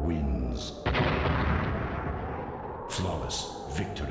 wins. Flawless victory.